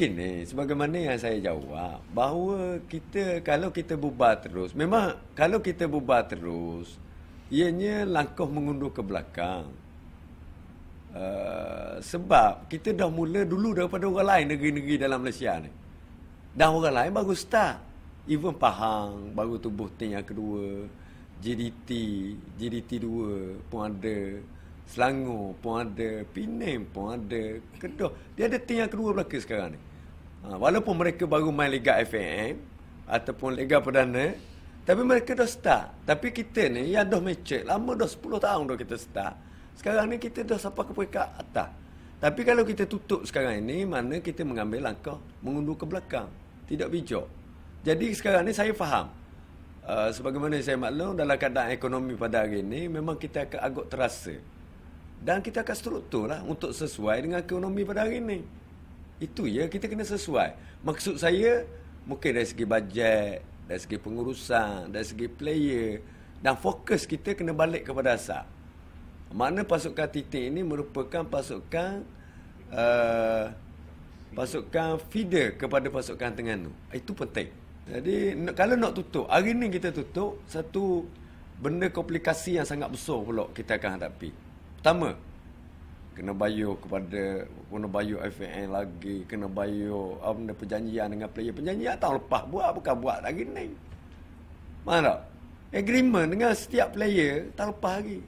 gini, sebagaimana yang saya jawab, bahawa kita kalau kita bubar terus, memang kalau kita bubar terus, ianya langkah mengundur ke belakang. Uh, sebab kita dah mula dulu daripada orang lain negeri-negeri dalam Malaysia ni. Dan orang lain baru start. Even Pahang baru tubuh tim yang kedua. GDT, GDT 2 pun ada. Selangor pun ada. Penang pun ada. Kedah. Dia ada tim yang kedua belaka sekarang ni. Ha, walaupun mereka baru main Liga FAM ataupun Liga Perdana. Tapi mereka dah start. Tapi kita ni yang dah mature. Lama dah 10 tahun dah kita start. Sekarang ni kita dah sampai ke peringkat atas. Tapi kalau kita tutup sekarang ini, mana kita mengambil langkah mengundur ke belakang. Tidak bijak. Jadi sekarang ni saya faham. Uh, sebagaimana saya maklum dalam keadaan ekonomi pada hari ini, memang kita akan agak terasa. Dan kita akan struktur lah untuk sesuai dengan ekonomi pada hari ini. Itu ya, kita kena sesuai. Maksud saya, mungkin dari segi bajet, dari segi pengurusan, dari segi player. Dan fokus kita kena balik kepada asal. Mana pasukan titik ini merupakan pasukan uh, pasukan feeder kepada pasukan Terengganu. Itu penting. Jadi kalau nak tutup, hari ini kita tutup satu benda komplikasi yang sangat besar pula kita akan hadapi. Pertama, kena bayar kepada kena bayar FAN lagi, kena bayar apa perjanjian dengan player. Perjanjian tahun lepas buat bukan buat hari ni. Mana? Agreement dengan setiap player tahun lepas lagi.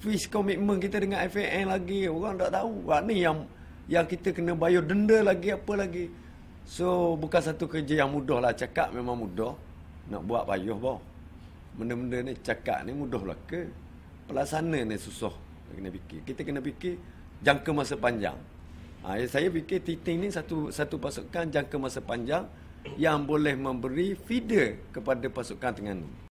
Fees komitmen kita dengan FAN lagi orang tak tahu. Wah, ni yang yang kita kena bayar denda lagi apa lagi. So bukan satu kerja yang mudah lah. Cakap memang mudah. Nak buat payah boh. Benda-benda ni cakap ni mudah lah ke? Pelaksana ni susah kena fikir. Kita kena fikir jangka masa panjang. Ha, saya fikir titik ni satu satu pasukan jangka masa panjang yang boleh memberi feeder kepada pasukan Terengganu